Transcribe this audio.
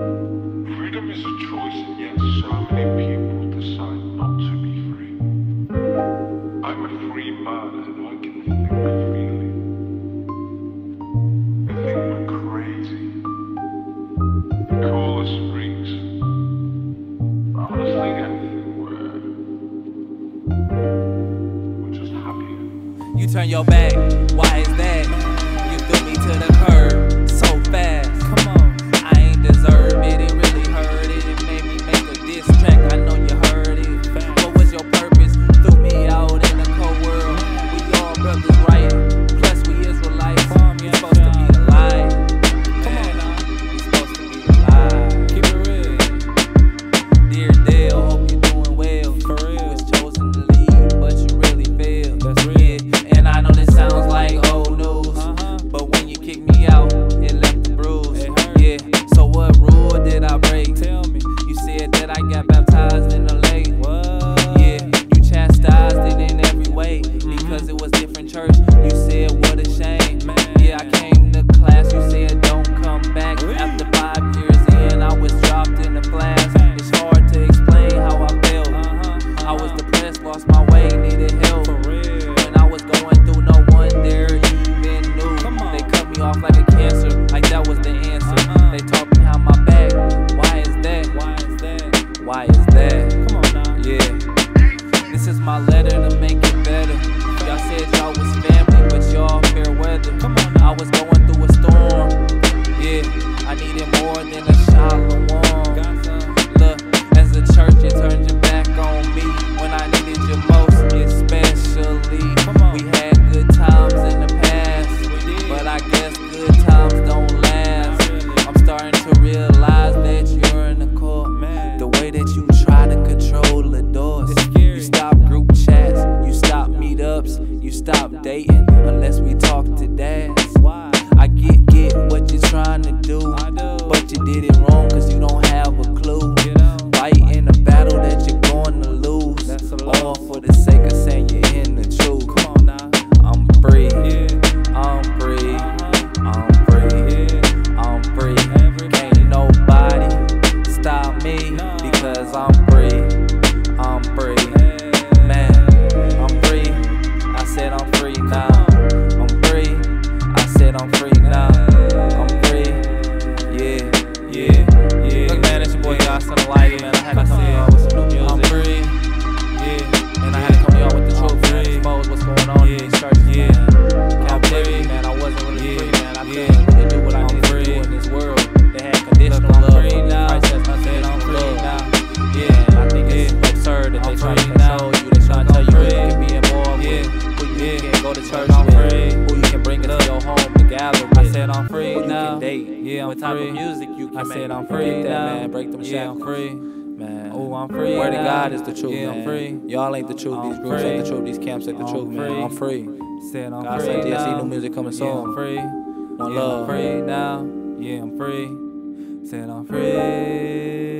Freedom is a choice, and yet so many people decide not to be free. I'm a free man, and I can think freely. They think we're crazy. They call us freaks. But honestly, I think we're, we're just happier. You turn your back, why is that? You threw me to the curb. shit, I'm free now. the church I'm with. Free. Who you can bring into your home, the gallery. I said I'm free Who now. You can date. Yeah, I'm what type free. of music you can I make. said I'm free now. That, man. Break them yeah. I'm free. Man. Oh, I'm free. Word of God is the truth. Yeah, I'm free. Y'all ain't the truth. I'm these groups free. ain't the truth. These camps ain't the I'm truth, free. man. I'm free. Said I'm God free. said, yeah, new music coming soon. Yeah, I'm free. One yeah, love. I'm free now. Yeah, I'm free. Said I'm free.